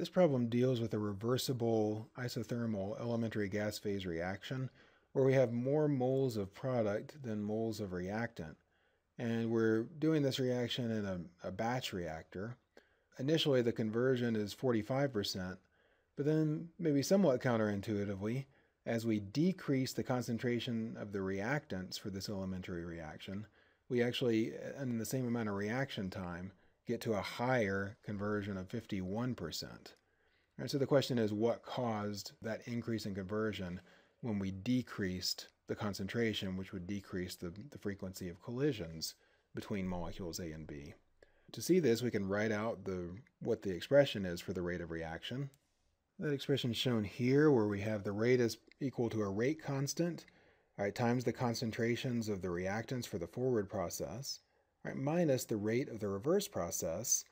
This problem deals with a reversible isothermal elementary gas phase reaction where we have more moles of product than moles of reactant. And we're doing this reaction in a, a batch reactor. Initially, the conversion is 45%, but then, maybe somewhat counterintuitively, as we decrease the concentration of the reactants for this elementary reaction, we actually, in the same amount of reaction time, get to a higher conversion of 51%. And so the question is what caused that increase in conversion when we decreased the concentration, which would decrease the, the frequency of collisions between molecules A and B. To see this, we can write out the what the expression is for the rate of reaction. That expression is shown here where we have the rate is equal to a rate constant, all right, times the concentrations of the reactants for the forward process, right, minus the rate of the reverse process,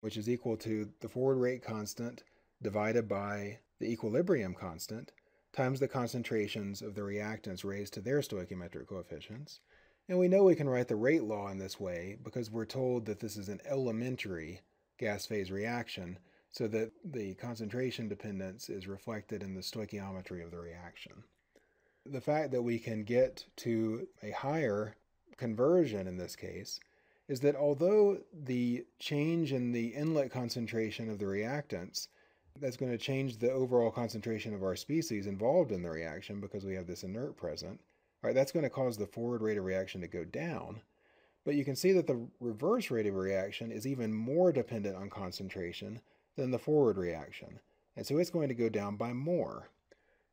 which is equal to the forward rate constant divided by the equilibrium constant times the concentrations of the reactants raised to their stoichiometric coefficients. And we know we can write the rate law in this way because we're told that this is an elementary gas phase reaction so that the concentration dependence is reflected in the stoichiometry of the reaction. The fact that we can get to a higher conversion in this case is that although the change in the inlet concentration of the reactants that's going to change the overall concentration of our species involved in the reaction because we have this inert present, right, that's going to cause the forward rate of reaction to go down. But you can see that the reverse rate of reaction is even more dependent on concentration than the forward reaction. And so it's going to go down by more.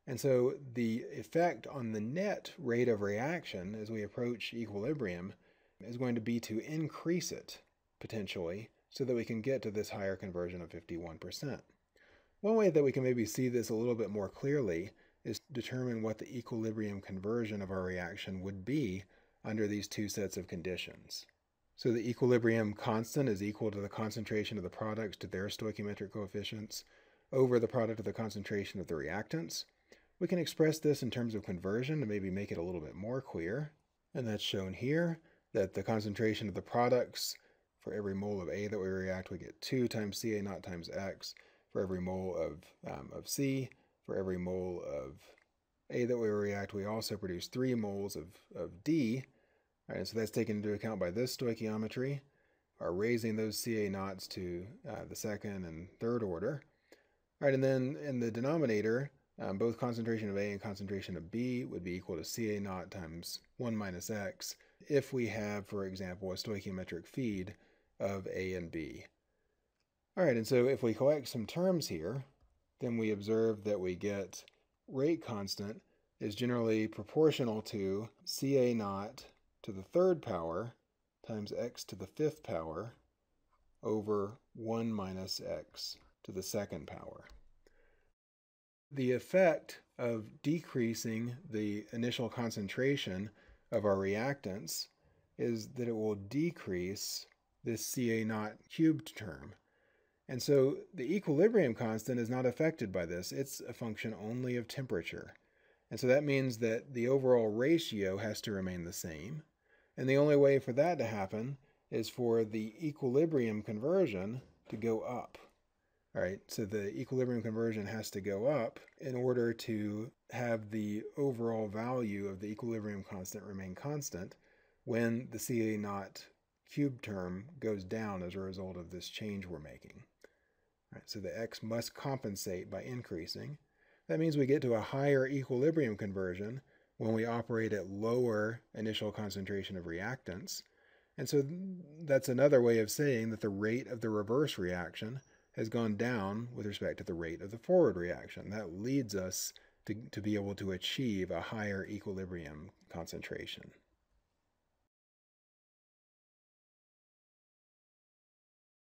And so the effect on the net rate of reaction as we approach equilibrium is going to be to increase it potentially so that we can get to this higher conversion of 51%. One way that we can maybe see this a little bit more clearly is determine what the equilibrium conversion of our reaction would be under these two sets of conditions. So the equilibrium constant is equal to the concentration of the products to their stoichiometric coefficients over the product of the concentration of the reactants. We can express this in terms of conversion to maybe make it a little bit more clear. And that's shown here, that the concentration of the products for every mole of A that we react, we get 2 times Ca naught times X. For every mole of, um, of C, for every mole of A that we react, we also produce 3 moles of, of D. Right, and so that's taken into account by this stoichiometry, are raising those Ca naughts to uh, the second and third order. All right, and then in the denominator, um, both concentration of A and concentration of B would be equal to Ca naught times 1 minus x if we have, for example, a stoichiometric feed of A and B. All right, and so if we collect some terms here, then we observe that we get rate constant is generally proportional to Ca naught to the third power times x to the fifth power over 1 minus x to the second power the effect of decreasing the initial concentration of our reactants is that it will decrease this Ca naught cubed term. And so the equilibrium constant is not affected by this. It's a function only of temperature. And so that means that the overall ratio has to remain the same. And the only way for that to happen is for the equilibrium conversion to go up. All right, so the equilibrium conversion has to go up in order to have the overall value of the equilibrium constant remain constant when the Ca naught cube term goes down as a result of this change we're making. All right, so the x must compensate by increasing. That means we get to a higher equilibrium conversion when we operate at lower initial concentration of reactants. And so that's another way of saying that the rate of the reverse reaction has gone down with respect to the rate of the forward reaction. That leads us to, to be able to achieve a higher equilibrium concentration.